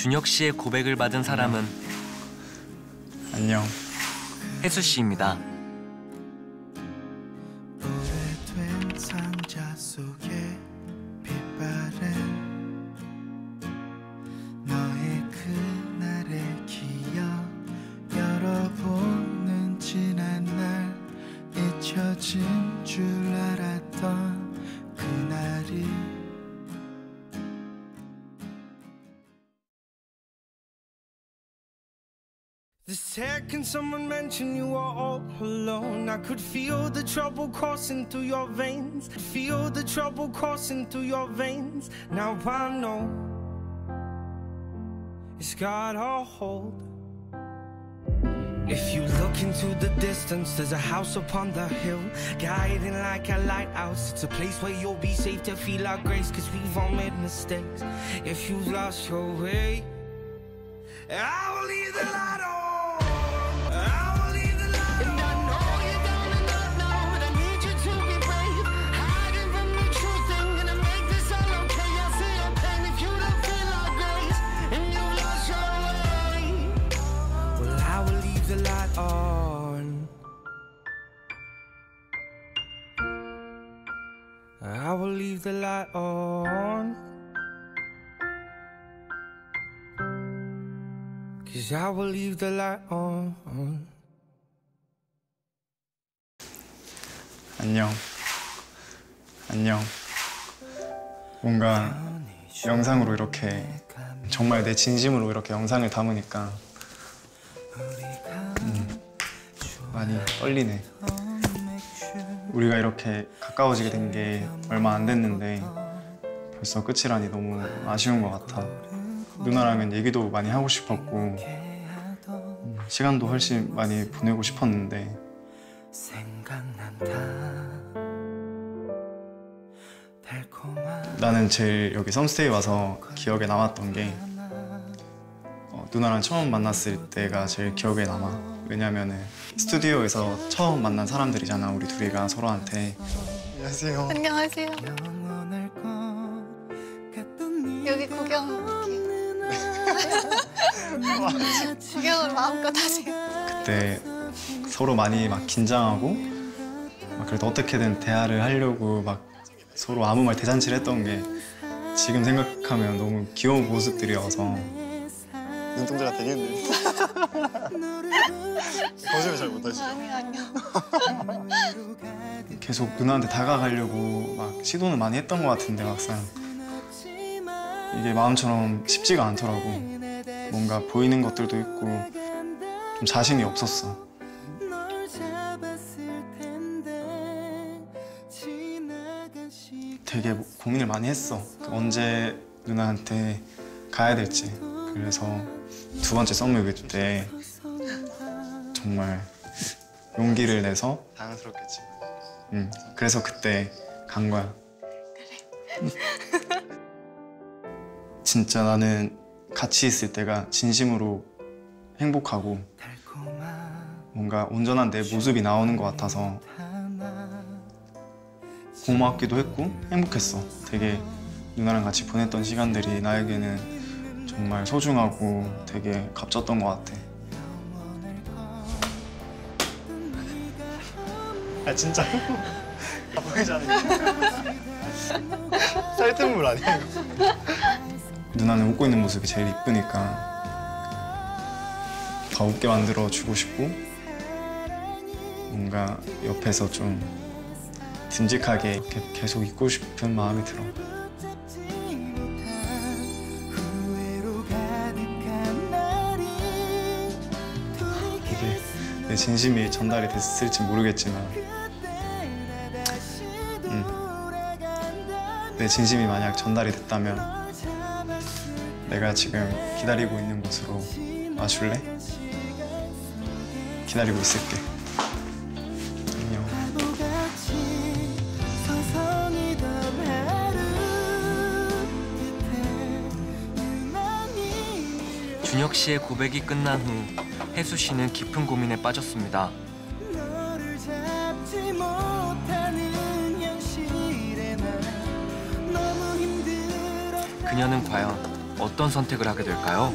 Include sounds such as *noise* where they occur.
준혁 씨의 고백을 받은 사람은 안녕. 혜수 씨입니다. 오래된 상자 속에 The second someone mentioned you were all alone, I could feel the trouble coursing through your veins. Feel the trouble coursing through your veins. Now I know it's got a hold. If you look into the distance, there's a house upon the hill, guiding like a lighthouse. It's a place where you'll be safe to feel our grace, cause we've all made mistakes. If you've lost your way, I will leave the light on. I will leave the light on. Cause I will leave the light on. 안녕. 안녕. 뭔가 영상으로 이렇게 정말 내 진심으로 이렇게 영상을 담으니까 음, 많이 떨리네. 우리가 이렇게 가까워지게 된 게 얼마 안 됐는데 벌써 끝이라니 너무 아쉬운 것 같아. 누나랑은 얘기도 많이 하고 싶었고 음, 시간도 훨씬 많이 보내고 싶었는데 나는 제일 여기 썸스테이 와서 기억에 남았던 게 어, 누나랑 처음 만났을 때가 제일 기억에 남아. 왜냐면은 스튜디오에서 처음 만난 사람들이잖아 우리 둘이가 서로한테. 안녕하세요. 안녕하세요. 여기 구경 *laughs* 구경을 마음껏 하세요. 그때 서로 많이 막 긴장하고 막 그래도 어떻게든 대화를 하려고 막 서로 아무 말 대잔치를 했던 게 지금 생각하면 너무 귀여운 모습들이어서 눈동자가 되게 힘드네. 거짓말 잘 못하시죠? 아니요 아니요. *laughs* 계속 누나한테 다가가려고 막 시도는 많이 했던 것 같은데 막상 이게 마음처럼 쉽지가 않더라고. 뭔가 보이는 것들도 있고 좀 자신이 없었어. 되게 고민을 많이 했어. 언제 누나한테 가야 될지. 그래서 두 번째 썸뮤비 때 정말 용기를 내서 당황스럽겠지. 응. 그래서 그때 간 거야. 진짜 나는 같이 있을 때가 진심으로 행복하고 뭔가 온전한 내 모습이 나오는 것 같아서 고맙기도 했고 행복했어. 되게 누나랑 같이 보냈던 시간들이 나에게는 정말 소중하고 되게 값졌던 것 같아. *laughs* 아 진짜 아 보이잖아. 쌀뜨물 아니야 이거? *laughs* 누나는 웃고 있는 모습이 제일 이쁘니까 더 웃게 만들어 주고 싶고 뭔가 옆에서 좀 듬직하게 계속 있고 싶은 마음이 들어. 내 진심이 전달이 됐을지 모르겠지만 음, 내 진심이 만약 전달이 됐다면 내가 지금 기다리고 있는 곳으로 와줄래? 기다리고 있을게. 준혁 씨의 고백이 끝난 후 혜수 씨는 깊은 고민에 빠졌습니다. 그녀는 과연 어떤 선택을 하게 될까요?